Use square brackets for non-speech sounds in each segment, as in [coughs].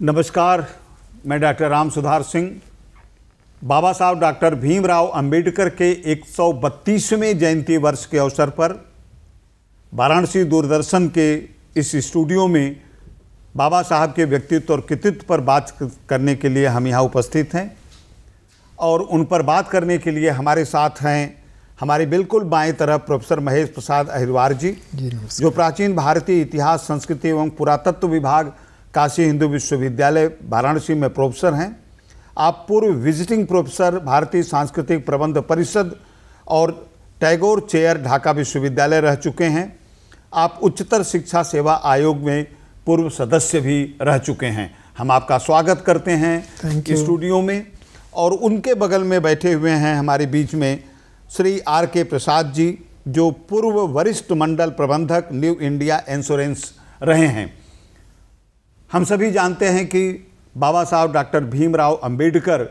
नमस्कार मैं डॉक्टर राम सुधार सिंह। बाबा साहब डॉक्टर भीमराव अंबेडकर के 132वें जयंती वर्ष के अवसर पर वाराणसी दूरदर्शन के इस स्टूडियो में बाबा साहब के व्यक्तित्व और कृतित्व पर बात करने के लिए हम यहाँ उपस्थित हैं और उन पर बात करने के लिए हमारे साथ हैं हमारे बिल्कुल बाएँ तरफ़ प्रोफेसर महेश प्रसाद अहिरवार जी जो प्राचीन भारतीय इतिहास संस्कृति एवं पुरातत्व विभाग काशी हिंदू विश्वविद्यालय वाराणसी में प्रोफेसर हैं। आप पूर्व विजिटिंग प्रोफेसर भारतीय सांस्कृतिक प्रबंध परिषद और टैगोर चेयर ढाका विश्वविद्यालय रह चुके हैं। आप उच्चतर शिक्षा सेवा आयोग में पूर्व सदस्य भी रह चुके हैं। हम आपका स्वागत करते हैं स्टूडियो में और उनके बगल में बैठे हुए हैं हमारे बीच में श्री आर के प्रसाद जी जो पूर्व वरिष्ठ मंडल प्रबंधक न्यू इंडिया इंश्योरेंस रहे हैं। हम सभी जानते हैं कि बाबा साहब डॉक्टर भीमराव अंबेडकर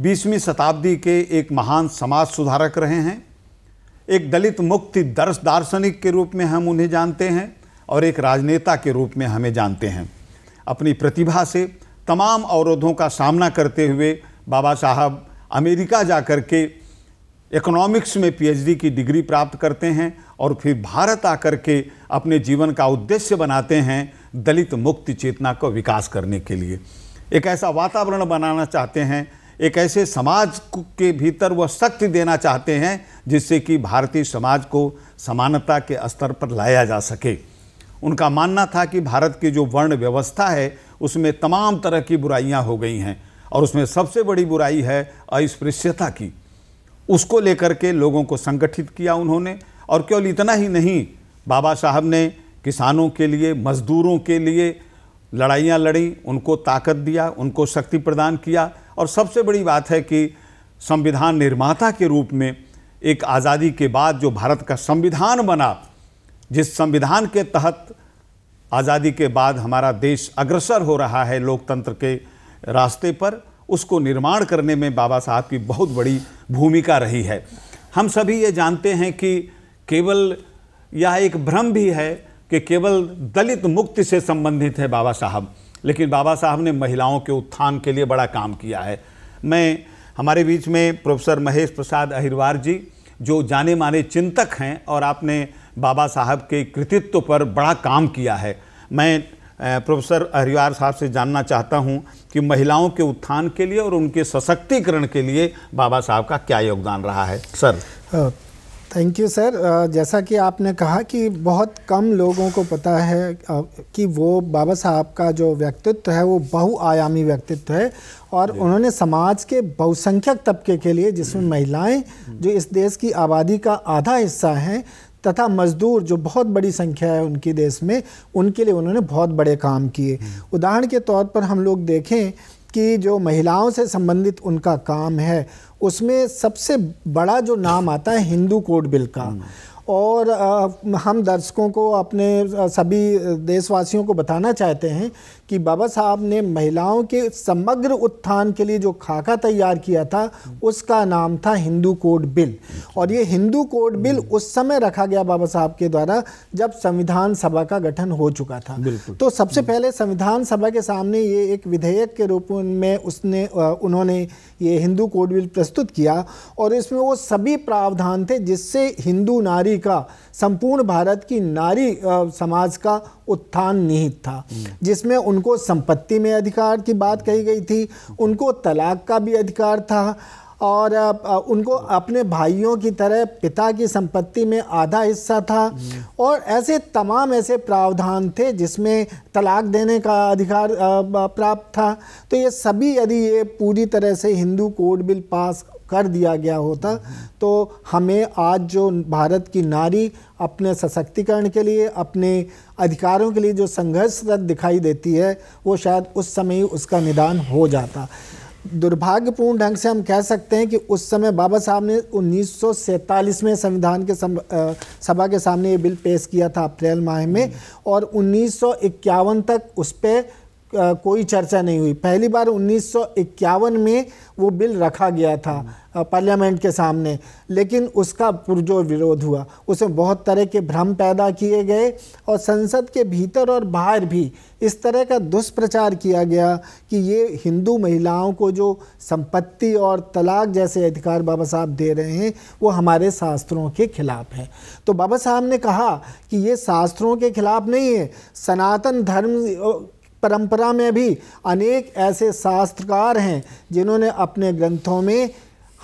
20वीं शताब्दी के एक महान समाज सुधारक रहे हैं। एक दलित मुक्ति दर्श दार्शनिक के रूप में हम उन्हें जानते हैं और एक राजनेता के रूप में हमें जानते हैं। अपनी प्रतिभा से तमाम अवरोधों का सामना करते हुए बाबा साहब अमेरिका जाकर के इकोनॉमिक्स में पीएचडी की डिग्री प्राप्त करते हैं और फिर भारत आकर के अपने जीवन का उद्देश्य बनाते हैं दलित मुक्ति चेतना को विकास करने के लिए। एक ऐसा वातावरण बनाना चाहते हैं, एक ऐसे समाज के भीतर वह शक्ति देना चाहते हैं, जिससे कि भारतीय समाज को समानता के स्तर पर लाया जा सके। उनका मानना था कि भारत की जो वर्ण व्यवस्था है, उसमें तमाम तरह की बुराइयाँ हो गई हैं और उसमें सबसे बड़ी बुराई है अस्पृश्यता की। उसको लेकर के लोगों को संगठित किया उन्होंने और केवल इतना ही नहीं, बाबा साहब ने किसानों के लिए, मजदूरों के लिए लड़ाइयाँ लड़ी, उनको ताकत दिया, उनको शक्ति प्रदान किया। और सबसे बड़ी बात है कि संविधान निर्माता के रूप में एक आज़ादी के बाद जो भारत का संविधान बना, जिस संविधान के तहत आज़ादी के बाद हमारा देश अग्रसर हो रहा है लोकतंत्र के रास्ते पर, उसको निर्माण करने में बाबा साहब की बहुत बड़ी भूमिका रही है। हम सभी ये जानते हैं कि केवल यह एक भ्रम भी है कि केवल दलित मुक्ति से संबंधित है बाबा साहब, लेकिन बाबा साहब ने महिलाओं के उत्थान के लिए बड़ा काम किया है। मैं, हमारे बीच में प्रोफेसर महेश प्रसाद अहिरवार जी, जो जाने माने चिंतक हैं और आपने बाबा साहब के कृतित्व पर बड़ा काम किया है। मैं प्रोफेसर अहिरवार साहब से जानना चाहता हूँ कि महिलाओं के उत्थान के लिए और उनके सशक्तिकरण के लिए बाबा साहब का क्या योगदान रहा है। सर। थैंक यू सर जैसा कि आपने कहा कि बहुत कम लोगों को पता है कि वो बाबा साहब का जो व्यक्तित्व है वो बहुआयामी व्यक्तित्व है और उन्होंने समाज के बहुसंख्यक तबके के लिए जिसमें महिलाएँ जो इस देश की आबादी का आधा हिस्सा हैं तथा मजदूर जो बहुत बड़ी संख्या है उनकी देश में उनके लिए उन्होंने बहुत बड़े काम किए। उदाहरण के तौर पर हम लोग देखें कि जो महिलाओं से संबंधित उनका काम है, उसमें सबसे बड़ा जो नाम आता है हिंदू कोड बिल का। और हम दर्शकों को अपने सभी देशवासियों को बताना चाहते हैं कि बाबा साहब ने महिलाओं के समग्र उत्थान के लिए जो खाका तैयार किया था उसका नाम था हिंदू कोड बिल। और ये हिंदू कोड बिल उस समय रखा गया बाबा साहब के द्वारा जब संविधान सभा का गठन हो चुका था। तो सबसे पहले संविधान सभा के सामने ये एक विधेयक के रूप में उसने उन्होंने ये हिंदू कोड बिल प्रस्तुत किया और इसमें वो सभी प्रावधान थे जिससे हिंदू नारी का, संपूर्ण भारत की नारी समाज का उत्थान निहित था। जिसमें उनको संपत्ति में अधिकार की बात कही गई थी, उनको तलाक का भी अधिकार था और उनको अपने भाइयों की तरह पिता की संपत्ति में आधा हिस्सा था और ऐसे तमाम ऐसे प्रावधान थे जिसमें तलाक देने का अधिकार प्राप्त था। तो ये सभी यदि ये पूरी तरह से हिंदू कोड बिल पास कर दिया गया होता तो हमें आज जो भारत की नारी अपने सशक्तिकरण के लिए अपने अधिकारों के लिए जो संघर्षरत दिखाई देती है वो शायद उस समय ही उसका निदान हो जाता। दुर्भाग्यपूर्ण ढंग से हम कह सकते हैं कि उस समय बाबा साहब ने उन्नीस सौ सैंतालीस में संविधान के सम, आ, सभा के सामने ये बिल पेश किया था अप्रैल माह में और उन्नीस सौ इक्यावन तक उस पर कोई चर्चा नहीं हुई। पहली बार 1951 में वो बिल रखा गया था पार्लियामेंट के सामने, लेकिन उसका पुरजोर विरोध हुआ। उसमें बहुत तरह के भ्रम पैदा किए गए और संसद के भीतर और बाहर भी इस तरह का दुष्प्रचार किया गया कि ये हिंदू महिलाओं को जो संपत्ति और तलाक जैसे अधिकार बाबा साहब दे रहे हैं, वो हमारे शास्त्रों के खिलाफ है। तो बाबा साहब ने कहा कि ये शास्त्रों के खिलाफ नहीं है, सनातन धर्म परंपरा में भी अनेक ऐसे शास्त्रकार हैं जिन्होंने अपने ग्रंथों में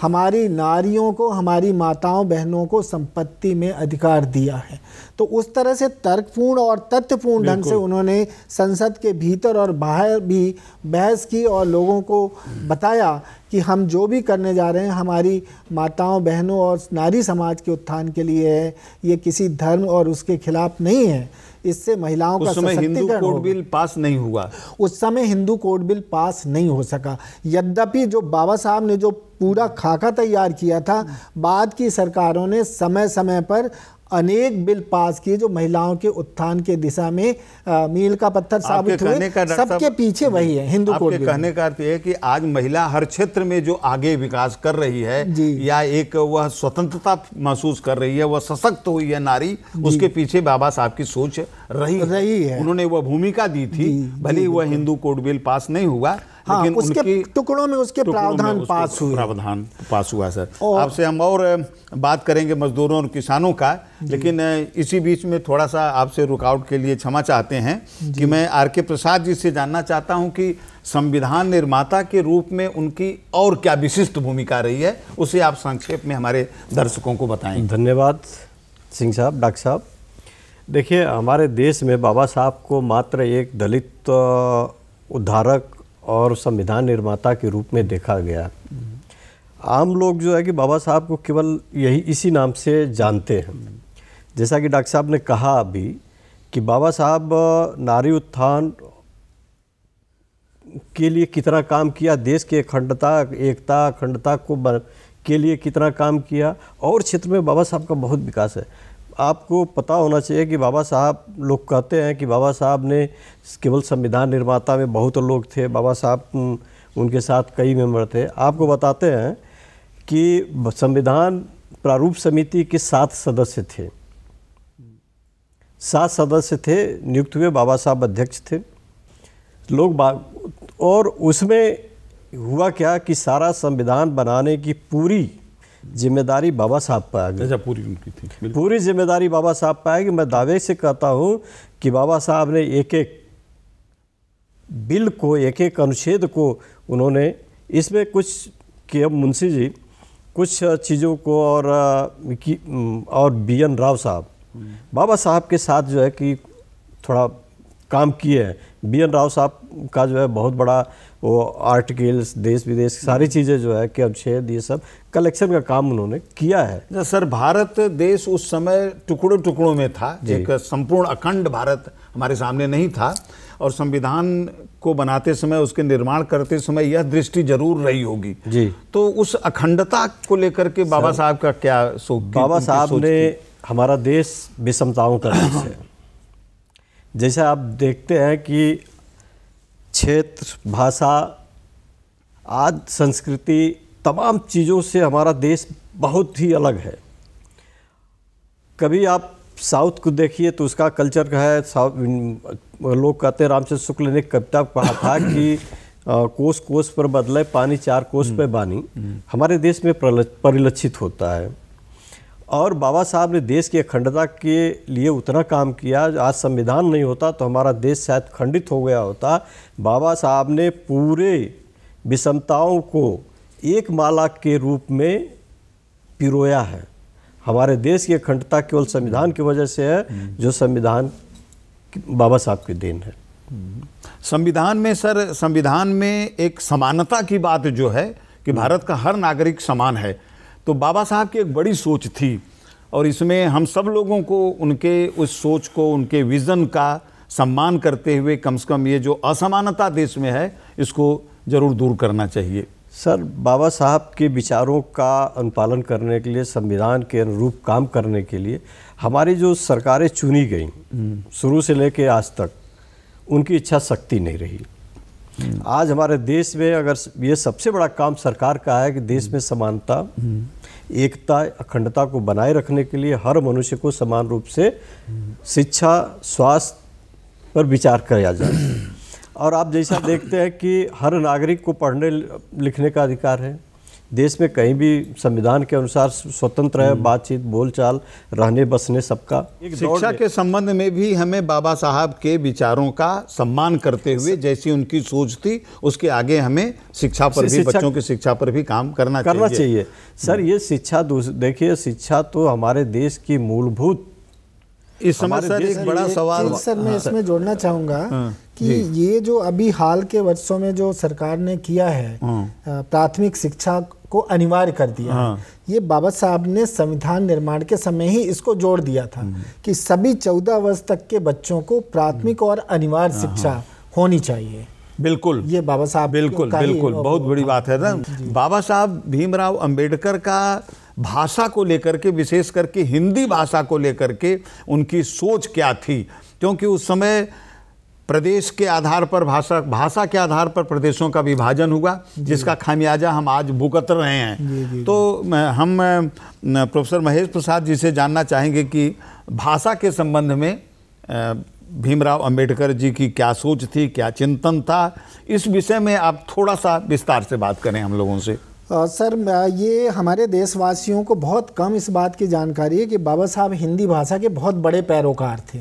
हमारी नारियों को हमारी माताओं बहनों को संपत्ति में अधिकार दिया है। तो उस तरह से तर्कपूर्ण और तथ्यपूर्ण ढंग से उन्होंने संसद के भीतर और बाहर भी बहस की और लोगों को बताया कि हम जो भी करने जा रहे हैं हमारी माताओं बहनों और नारी समाज के उत्थान के लिए है। ये किसी धर्म और उसके खिलाफ नहीं है। इससे महिलाओं का समय हिंदू कोड बिल पास नहीं हुआ। उस समय हिंदू कोड बिल पास नहीं हो सका। यद्यपि जो बाबा साहब ने जो पूरा खाका तैयार किया था बाद की सरकारों ने समय समय पर अनेक बिल पास किए जो महिलाओं के उत्थान के दिशा में आ, मील का पत्थर साबित हुए। सबके पीछे वही है हिंदू कोड कहने का अर्थ है कि आज महिला हर क्षेत्र में जो आगे विकास कर रही है या एक वह स्वतंत्रता महसूस कर रही है वह सशक्त हुई है नारी उसके पीछे बाबा साहब की सोच रही रही है। उन्होंने वह भूमिका दी थी भले वह हिंदू कोड बिल पास नहीं हुआ हाँ, लेकिन उसके टुकड़ों में उसके प्रावधान पास हुए। प्रावधान पास हुआ सर। आपसे हम और बात करेंगे मजदूरों और किसानों का। लेकिन इसी बीच में थोड़ा सा आपसे रुकावट के लिए क्षमा चाहते हैं कि मैं आर के प्रसाद जी से जानना चाहता हूँ कि संविधान निर्माता के रूप में उनकी और क्या विशिष्ट भूमिका रही है उसे आप संक्षेप में हमारे दर्शकों को बताएँ। धन्यवाद सिंह साहब डॉक्टर साहब। देखिए हमारे देश में बाबा साहब को मात्र एक दलित उद्धारक और संविधान निर्माता के रूप में देखा गया। आम लोग जो है कि बाबा साहब को केवल यही इसी नाम से जानते हैं। जैसा कि डॉक्टर साहब ने कहा अभी कि बाबा साहब नारी उत्थान के लिए कितना काम किया, देश के अखंडता, एकता, अखंडता को के लिए कितना काम किया, और क्षेत्र में बाबा साहब का बहुत विकास है। आपको पता होना चाहिए कि बाबा साहब, लोग कहते हैं कि बाबा साहब ने केवल संविधान निर्माता में बहुत लोग थे, बाबा साहब उनके साथ कई मेंबर थे। आपको बताते हैं कि संविधान प्रारूप समिति के सात सदस्य थे। सात सदस्य थे, नियुक्त हुए, बाबा साहब अध्यक्ष थे। लोग और उसमें हुआ क्या कि सारा संविधान बनाने की पूरी ज़िम्मेदारी बाबा साहब पर आ गई। अच्छा पूरी उनकी थी पूरी ज़िम्मेदारी बाबा साहब पर आएगी। मैं दावे से कहता हूँ कि बाबा साहब ने एक एक बिल को एक एक अनुच्छेद को उन्होंने इसमें कुछ के मुंशी जी कुछ चीज़ों को और की और बी एन राव साहब। बाबा साहब के साथ जो है कि थोड़ा काम किए हैं। बी एन राव साहब का जो है बहुत बड़ा वो आर्टिकल्स देश विदेश सारी चीज़ें जो है कि अनुच्छेद ये सब कलेक्शन का काम उन्होंने किया है। सर भारत देश उस समय टुकड़ों टुकड़ों में था एक संपूर्ण अखंड भारत हमारे सामने नहीं था और संविधान को बनाते समय उसके निर्माण करते समय यह दृष्टि ज़रूर रही होगी। जी। तो उस अखंडता को लेकर के बाबा साहब का क्या सोच बाबा साहब ने हमारा देश विषमताओं का देश है। जैसे आप देखते हैं कि क्षेत्र भाषा आज संस्कृति तमाम चीज़ों से हमारा देश बहुत ही अलग है। कभी आप साउथ को देखिए तो उसका कल्चर का है। साउथ लोग कहते हैं रामचंद्र शुक्ल ने कविता कहा था कि कोस कोस पर बदले पानी चार कोस पे बानी। हमारे देश में परिलक्षित होता है। और बाबा साहब ने देश की अखंडता के लिए उतना काम किया, आज संविधान नहीं होता तो हमारा देश शायद खंडित हो गया होता। बाबा साहब ने पूरे विषमताओं को एक माला के रूप में पिरोया है। हमारे देश की अखंडता केवल संविधान की वजह से है, जो संविधान बाबा साहब की देन है। संविधान में सर, संविधान में एक समानता की बात जो है कि भारत का हर नागरिक समान है। तो बाबा साहब की एक बड़ी सोच थी और इसमें हम सब लोगों को उनके उस सोच को उनके विज़न का सम्मान करते हुए कम से कम ये जो असमानता देश में है इसको ज़रूर दूर करना चाहिए। सर बाबा साहब के विचारों का अनुपालन करने के लिए संविधान के अनुरूप काम करने के लिए हमारी जो सरकारें चुनी गई शुरू से लेकर आज तक उनकी इच्छा शक्ति नहीं रही। आज हमारे देश में अगर ये सबसे बड़ा काम सरकार का है कि देश में समानता, एकता, अखंडता को बनाए रखने के लिए हर मनुष्य को समान रूप से शिक्षा, स्वास्थ्य पर विचार कराया जाए। और आप जैसा देखते हैं कि हर नागरिक को पढ़ने, लिखने का अधिकार है। देश में कहीं भी संविधान के अनुसार स्वतंत्र है बातचीत बोलचाल रहने बसने सबका। शिक्षा के संबंध में भी हमें बाबा साहब के विचारों का सम्मान करते हुए जैसी उनकी सोच थी उसके आगे हमें शिक्षा पर भी बच्चों की शिक्षा पर भी काम करना करना चाहिए। चाहिए। सर ये शिक्षा देखिए शिक्षा तो हमारे देश की मूलभूत इस समय सर एक बड़ा सवाल सर मैं इसमें जोड़ना चाहूँगा हाँ, कि ये जो अभी हाल के वर्षों में जो सरकार ने किया है हाँ। प्राथमिक शिक्षा को अनिवार्य कर दिया हाँ। ये बाबा साहब ने संविधान निर्माण के समय ही इसको जोड़ दिया था हम्म। कि सभी चौदह वर्ष तक के बच्चों को प्राथमिक और अनिवार्य शिक्षा होनी चाहिए। बिल्कुल। ये बाबा साहब बिल्कुल बिल्कुल। बहुत बड़ी हाँ, बात है ना। बाबा साहब भीमराव अंबेडकर का भाषा को लेकर के विशेष करके हिंदी भाषा को लेकर के उनकी सोच क्या थी? क्योंकि उस समय प्रदेश के आधार पर भाषा भाषा के आधार पर प्रदेशों का विभाजन हुआ जिसका खामियाजा हम आज भुगत रहे हैं। तो हम प्रोफेसर महेश प्रसाद जी से जानना चाहेंगे कि भाषा के संबंध में भीमराव अंबेडकर जी की क्या सोच थी क्या चिंतन था? इस विषय में आप थोड़ा सा विस्तार से बात करें हम लोगों से। सर ये हमारे देशवासियों को बहुत कम इस बात की जानकारी है कि बाबा साहब हिंदी भाषा के बहुत बड़े पैरोकार थे।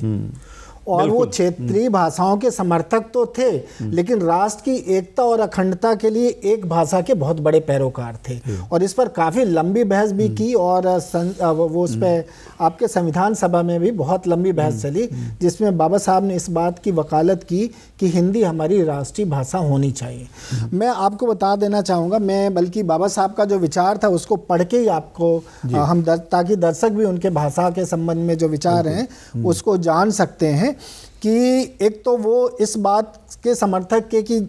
और वो क्षेत्रीय भाषाओं के समर्थक तो थे लेकिन राष्ट्र की एकता और अखंडता के लिए एक भाषा के बहुत बड़े पैरोकार थे। और इस पर काफ़ी लंबी बहस भी की और सं, वो वो उस पर आपके संविधान सभा में भी बहुत लंबी बहस चली जिसमें बाबा साहब ने इस बात की वकालत की कि हिंदी हमारी राष्ट्रीय भाषा होनी चाहिए। मैं आपको बता देना चाहूँगा मैं बल्कि बाबा साहब का जो विचार था उसको पढ़ के ही आपको हम ताकि दर्शक भी उनके भाषा के संबंध में जो विचार हैं उसको जान सकते हैं। कि एक तो वो इस बात के समर्थक के कि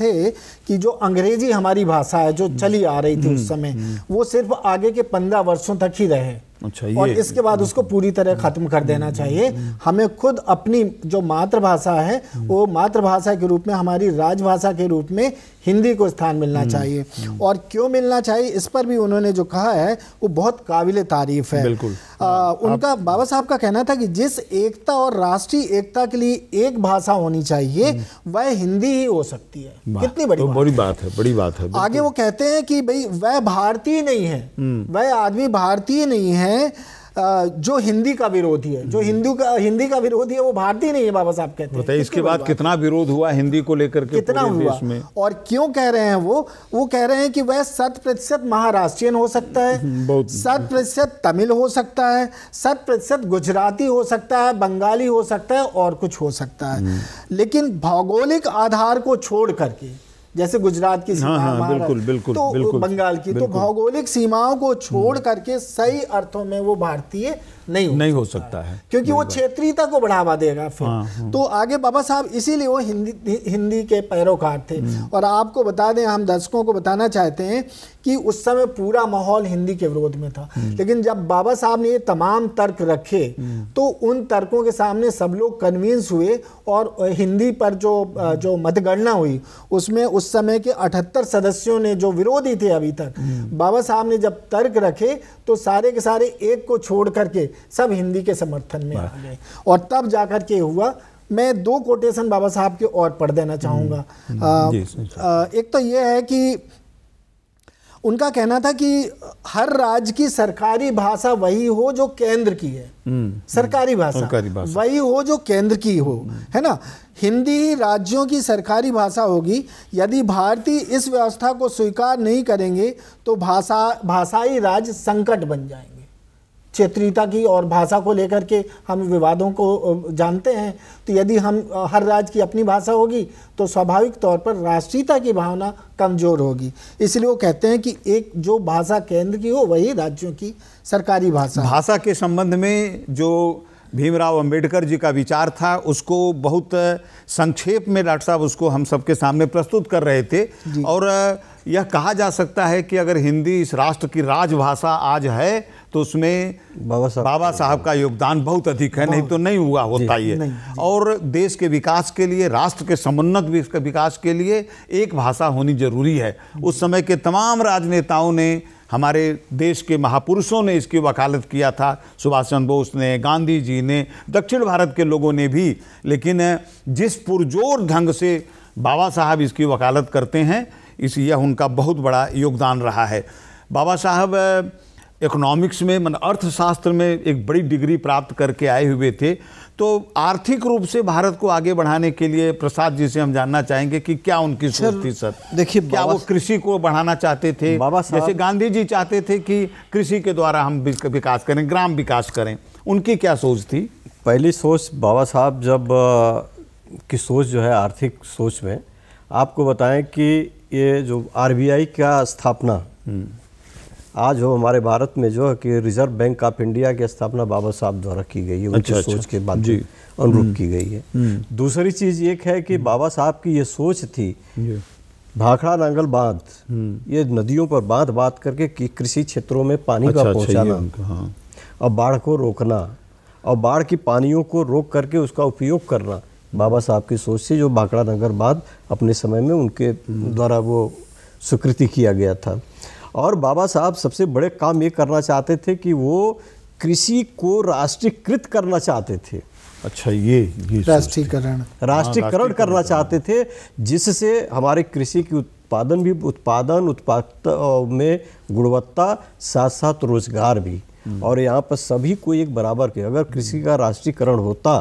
थे कि जो अंग्रेज़ी हमारी भाषा है जो चली आ रही थी उस समय वो सिर्फ़ आगे के पंद्रह वर्षों तक ही रहे। अच्छा, और इसके बाद उसको पूरी तरह खत्म कर देना चाहिए। हमें खुद अपनी जो मातृभाषा है वो मातृभाषा के रूप में हमारी राजभाषा के रूप में हिंदी को स्थान मिलना चाहिए। और क्यों मिलना चाहिए इस पर भी उन्होंने जो कहा है वो बहुत काबिल तारीफ़ है। बिल्कुल। आ, उनका बाबा साहब का कहना था कि जिस एकता और राष्ट्रीय एकता के लिए एक भाषा होनी चाहिए वह हिंदी ही हो सकती है। कितनी बड़ी तो बात बड़ी बात है बड़ी बात है आगे वो कहते हैं कि भाई वह भारतीय नहीं है। वह आदमी भारतीय नहीं है जो हिंदी का विरोधी है जो हिंदू का हिंदी का विरोधी है वो भारतीय नहीं है बाबा साहब कहते हैं। इसके बाद कितना विरोध हुआ हिंदी को लेकर के कितना हुआ? में? और क्यों कह रहे हैं वो? वो कह रहे हैं कि वह शत प्रतिशत महाराष्ट्रियन हो सकता है शत प्रतिशत तमिल हो सकता है शत प्रतिशत गुजराती हो सकता है बंगाली हो सकता है और कुछ हो सकता है। लेकिन भौगोलिक आधार को छोड़ करके जैसे गुजरात की सीमा हाँ, हाँ, बिल्कुल, बिल्कुल, तो बिल्कुल, बंगाल की बिल्कुल, तो भौगोलिक सीमाओं को छोड़ करके सही अर्थों में वो भारतीय नहीं हो नहीं हो सकता है। क्योंकि वो क्षेत्रीयता को बढ़ावा देगा फिर। हाँ, तो आगे बाबा साहब इसीलिए वो हिंदी हिंदी के पैरोकार थे। और आपको बता दें हम दर्शकों को बताना चाहते हैं कि उस समय पूरा माहौल हिंदी के विरोध में था। लेकिन जब बाबा साहब ने ये तमाम तर्क रखे तो उन तर्कों के सामने सब लोग कन्विंस हुए और हिंदी पर जो जो मतगणना हुई उसमें उस समय के 78 सदस्यों ने जो विरोधी थे अभी तक बाबा साहब ने जब तर्क रखे तो सारे के सारे एक को छोड़ करके सब हिंदी के समर्थन में आ गए। और तब जाकर के हुआ मैं दो कोटेशन बाबा साहब के और पढ़ देना चाहूँगा। आ, एक तो यह है कि उनका कहना था कि हर राज्य की सरकारी भाषा वही हो जो केंद्र की है। सरकारी भाषा। सरकारी वही हो जो केंद्र की हो है ना? हिंदी ही राज्यों की सरकारी भाषा होगी। यदि भारतीय इस व्यवस्था को स्वीकार नहीं करेंगे तो भाषा भाषाई राज्य संकट बन जाएँगे। क्षेत्रीयता की और भाषा को लेकर के हम विवादों को जानते हैं। तो यदि हम हर राज्य की अपनी भाषा होगी तो स्वाभाविक तौर पर राष्ट्रीयता की भावना कमज़ोर होगी। इसलिए वो कहते हैं कि एक जो भाषा केंद्र की हो वही राज्यों की सरकारी भाषा भाषा के संबंध में जो भीमराव अंबेडकर जी का विचार था उसको बहुत संक्षेप में डॉक्टर साहब उसको हम सबके सामने प्रस्तुत कर रहे थे। और यह कहा जा सकता है कि अगर हिंदी इस राष्ट्र की राजभाषा आज है तो उसमें बाबा साहब बाबा साहब का योगदान बहुत अधिक है नहीं तो नहीं हुआ होता ये। और देश के विकास के लिए राष्ट्र के समुन्नत विकास के लिए एक भाषा होनी ज़रूरी है। उस समय के तमाम राजनेताओं ने हमारे देश के महापुरुषों ने इसकी वकालत किया था। सुभाष चंद्र बोस ने गांधी जी ने दक्षिण भारत के लोगों ने भी। लेकिन जिस पुरजोर ढंग से बाबा साहब इसकी वकालत करते हैं इस यह उनका बहुत बड़ा योगदान रहा है। बाबा साहब इकोनॉमिक्स में मतलब अर्थशास्त्र में एक बड़ी डिग्री प्राप्त करके आए हुए थे। तो आर्थिक रूप से भारत को आगे बढ़ाने के लिए प्रसाद जी से हम जानना चाहेंगे कि क्या उनकी सोच थी सर? देखिए, क्या वो कृषि को बढ़ाना चाहते थे? बाबा जैसे गांधी जी चाहते थे कि कृषि के द्वारा हम विकास करें ग्राम विकास करें। उनकी क्या सोच थी? पहली सोच बाबा साहब जब की सोच जो है आर्थिक सोच में आपको बताएँ कि ये जो आरबीआई का स्थापना आज हो हमारे भारत में जो है कि रिज़र्व बैंक ऑफ़ इंडिया की स्थापना बाबा साहब द्वारा की गई है उनकी अच्छा, अच्छा। सोच के बाद अनुरूप की गई है। दूसरी चीज़ एक है कि बाबा साहब की ये सोच थी भाखड़ा नांगल बाँध ये नदियों पर बाँध बाँध करके कृषि क्षेत्रों में पानी अच्छा, का अच्छा, पहुंचाना उनका, हाँ। और बाढ़ को रोकना और बाढ़ की पानियों को रोक करके उसका उपयोग करना बाबा साहब की सोच से जो भाखड़ा नगर बाँध अपने समय में उनके द्वारा वो स्वीकृति किया गया था। और बाबा साहब सबसे बड़े काम ये करना चाहते थे कि वो कृषि को राष्ट्रीयकृत करना चाहते थे। अच्छा ये ये राष्ट्रीयकरण। राष्ट्रीयकरण करना चाहते थे जिससे हमारे कृषि की उत्पादन भी उत्पादन उत्पाद में गुणवत्ता साथ साथ रोज़गार भी। और यहाँ पर सभी को एक बराबर के अगर कृषि का राष्ट्रीयकरण होता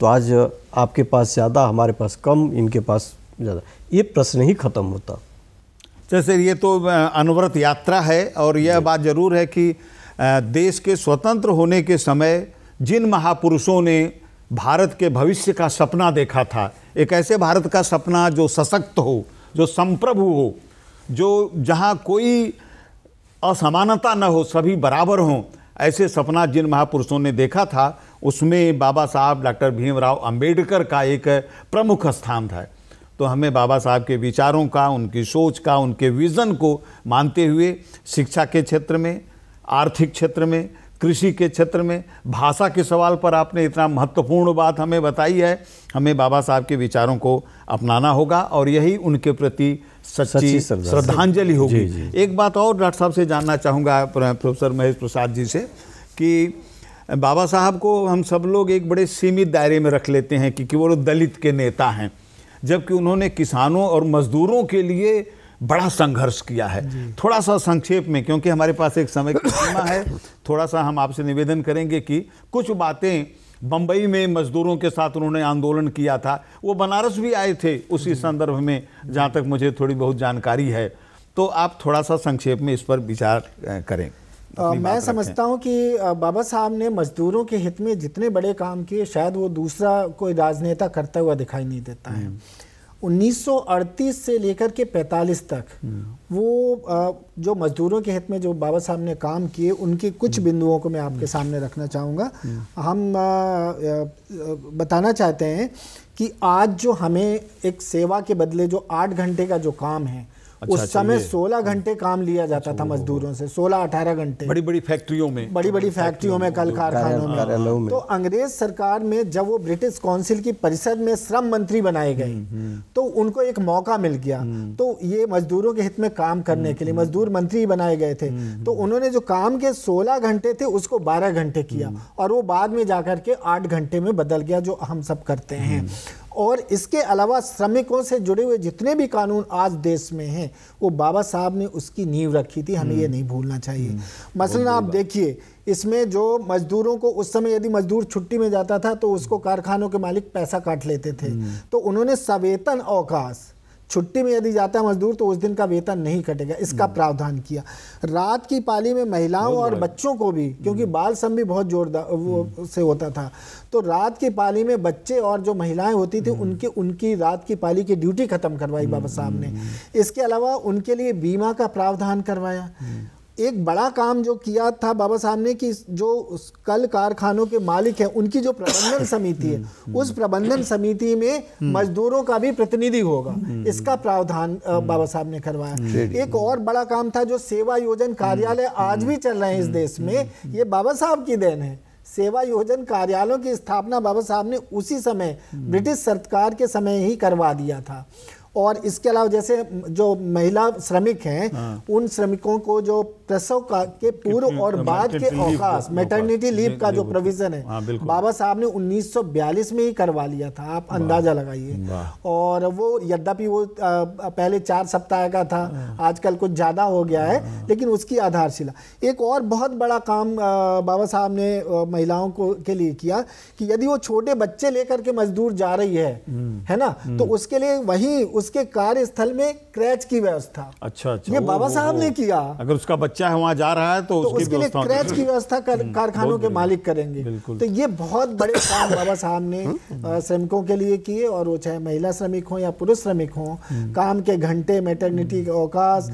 तो आज आपके पास ज़्यादा हमारे पास कम इनके पास ज़्यादा। ये प्रश्न ही खत्म होता। जैसे ये तो अनवरत यात्रा है और यह बात ज़रूर है कि देश के स्वतंत्र होने के समय जिन महापुरुषों ने भारत के भविष्य का सपना देखा था एक ऐसे भारत का सपना जो सशक्त हो जो संप्रभु हो जो जहाँ कोई असमानता न हो सभी बराबर हों ऐसे सपना जिन महापुरुषों ने देखा था उसमें बाबा साहब डॉक्टर भीमराव अंबेडकर का एक प्रमुख स्थान था। तो हमें बाबा साहब के विचारों का उनकी सोच का उनके विज़न को मानते हुए शिक्षा के क्षेत्र में आर्थिक क्षेत्र में कृषि के क्षेत्र में भाषा के सवाल पर आपने इतना महत्वपूर्ण बात हमें बताई है हमें बाबा साहब के विचारों को अपनाना होगा और यही उनके प्रति सच्ची श्रद्धांजलि होगी। जी, जी। एक बात और डॉक्टर साहब से जानना चाहूँगा प्रोफेसर महेश प्रसाद जी से कि बाबा साहब को हम सब लोग एक बड़े सीमित दायरे में रख लेते हैं कि, कि वो दलित के नेता हैं। जबकि उन्होंने किसानों और मजदूरों के लिए बड़ा संघर्ष किया है। थोड़ा सा संक्षेप में क्योंकि हमारे पास एक समय की सीमा है थोड़ा सा हम आपसे निवेदन करेंगे कि कुछ बातें बम्बई में मजदूरों के साथ उन्होंने आंदोलन किया था वो बनारस भी आए थे उसी संदर्भ में जहाँ तक मुझे थोड़ी बहुत जानकारी है। तो आप थोड़ा सा संक्षेप में इस पर विचार करें। मैं समझता हूँ कि बाबा साहब ने मजदूरों के हित में जितने बड़े काम किए शायद वो दूसरा कोई राजनेता करता हुआ दिखाई नहीं देता है। 1938 से लेकर के 45 तक वो जो मजदूरों के हित में जो बाबा साहब ने काम किए उनके कुछ बिंदुओं को मैं आपके सामने रखना चाहूँगा। हम बताना चाहते हैं कि आज जो हमें एक सेवा के बदले जो आठ घंटे का जो काम है अच्छा, उस अच्छा, समय ये। 16 घंटे काम लिया जाता था मजदूरों से 16-18 घंटे। बड़ी बड़ी फैक्ट्रियों में। बड़ी बड़ी फैक्ट्रियों में कल कारखानों में। तो अंग्रेज़ सरकार में जब वो ब्रिटिश काउंसिल की परिषद में श्रम मंत्री बनाए गए तो उनको एक मौका मिल गया। तो ये मजदूरों के हित में काम करने के लिए मजदूर मंत्री बनाए गए थे। तो उन्होंने जो काम के 16 घंटे थे उसको 12 घंटे किया। और वो बाद में जाकर के आठ घंटे में बदल गया जो हम सब करते हैं। और इसके अलावा श्रमिकों से जुड़े हुए जितने भी कानून आज देश में हैं वो बाबा साहब ने उसकी नींव रखी थी। हमें ये नहीं भूलना चाहिए। मसलन आप देखिए इसमें जो मजदूरों को उस समय यदि मजदूर छुट्टी में जाता था तो उसको कारखानों के मालिक पैसा काट लेते थे। तो उन्होंने सवेतन अवकाश छुट्टी में यदि जाता है मजदूर तो उस दिन का वेतन नहीं कटेगा। इसका प्रावधान किया। रात की पाली में महिलाओं और बच्चों को भी क्योंकि बाल श्रम भी बहुत जोरदार वो से होता था। तो रात की पाली में बच्चे और जो महिलाएँ होती थी उनके उनकी रात की पाली की ड्यूटी खत्म करवाई बाबा साहब ने। इसके अलावा उनके लिए बीमा का प्रावधान करवाया। एक बड़ा काम जो किया था बाबा साहब ने कि जो कल कारखानों के मालिक हैं उनकी जो प्रबंधन [coughs] समिति है उस प्रबंधन समिति में मजदूरों का भी प्रतिनिधि होगा। इसका प्रावधान बाबा साहब ने करवाया। एक और बड़ा काम था जो सेवा योजन कार्यालय आज भी चल रहे हैं इस देश में ये बाबा साहब की देन है। सेवा योजन कार्यालयों की स्थापना बाबा साहब ने उसी समय ब्रिटिश सरकार के समय ही करवा दिया था। और इसके अलावा जैसे जो महिला श्रमिक हैं। उन श्रमिकों को जो प्रसव का के पूर्व और बाद के अवकाश मेटर्निटी लीव का जो प्रोविज़न हाँ, है बाबा साहब ने 1942 में ही करवा लिया था आप अंदाज़ा लगाइए। और वो यद्यपि वो पहले चार सप्ताह का था आजकल कुछ ज़्यादा हो गया है लेकिन उसकी आधारशिला। एक और बहुत बड़ा काम बाबा साहब ने महिलाओं को के लिए किया कि यदि वो छोटे बच्चे लेकर के मजदूर जा रही है है ना तो उसके लिए वही उसके कार्यस्थल में क्रैच की व्यवस्था। अच्छा अच्छा। ये बाबा साहब ने किया। अगर उसका बच्चा है वहाँ जा रहा है तो तो उसकी उसके लिए क्रैच की व्यवस्था कर, कारखानों के मालिक करेंगे। तो ये बहुत बड़े काम बाबा साहब ने श्रमिकों के लिए किए और वो चाहे महिला श्रमिक हो या पुरुष श्रमिक हो काम के घंटे मैटरनिटी के अवकाश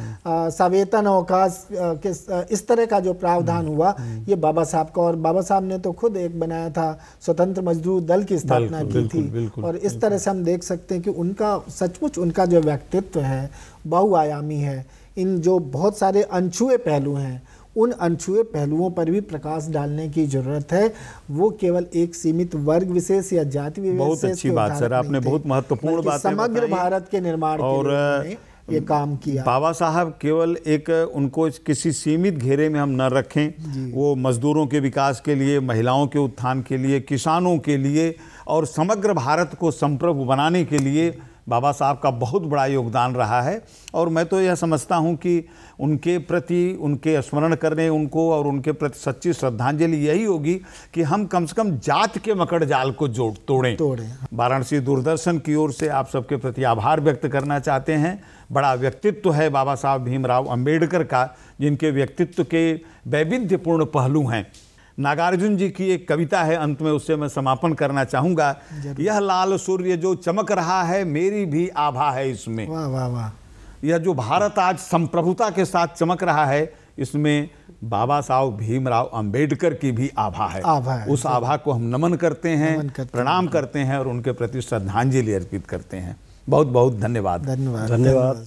सवेतन अवकाश के इस तरह का जो प्रावधान हुआ ये बाबा साहब का और बाबा साहब ने तो खुद एक बनाया था स्वतंत्र मजदूर दल की स्थापना की थी। और इस तरह से हम देख सकते हैं कि उनका सचमुच उनका जो व्यक्तित्व है बहुआयामी है। इन जो बहुत सारे अनछुए पहलू हैं उन अनछुए पहलुओं पर भी प्रकाश डालने की ज़रूरत है। वो केवल एक सीमित वर्ग विशेष या जाति विशेष बहुत अच्छी बात, सर, आपने बहुत महत्वपूर्ण बातें समग्र भारत के निर्माण के और, लिए ये काम किया। बाबा साहब केवल एक उनको किसी सीमित घेरे में हम न रखें वो मजदूरों के विकास के लिए महिलाओं के उत्थान के लिए किसानों के लिए और समग्र भारत को संप्रभु बनाने के लिए बाबा साहब का बहुत बड़ा योगदान रहा है और मैं तो यह समझता हूँ कि उनके प्रति उनके स्मरण करने उनको और उनके प्रति सच्ची श्रद्धांजलि यही होगी कि हम कम से कम जात के मकड़ जाल को जोड़ तोड़ें। तोड़ें। वाराणसी दूरदर्शन की ओर से आप सबके प्रति आभार व्यक्त करना चाहते हैं। बड़ा व्यक्तित्व है बाबा साहब भीमराव अंबेडकर का जिनके व्यक्तित्व के वैविध्यपूर्ण पहलू हैं। नागार्जुन जी की एक कविता है अंत में उससे मैं समापन करना चाहूँगा। यह लाल सूर्य जो चमक रहा है मेरी भी आभा है इसमें। वाह वाह वाह। यह जो भारत आज संप्रभुता के साथ चमक रहा है इसमें बाबा साहब भीमराव अंबेडकर की भी आभा है। आभा है। उस आभा को हम नमन करते हैं नमन करते हैं। प्रणाम करते हैं और उनके प्रति श्रद्धांजलि अर्पित करते हैं। बहुत बहुत धन्यवाद। धन्यवाद। धन्यवाद।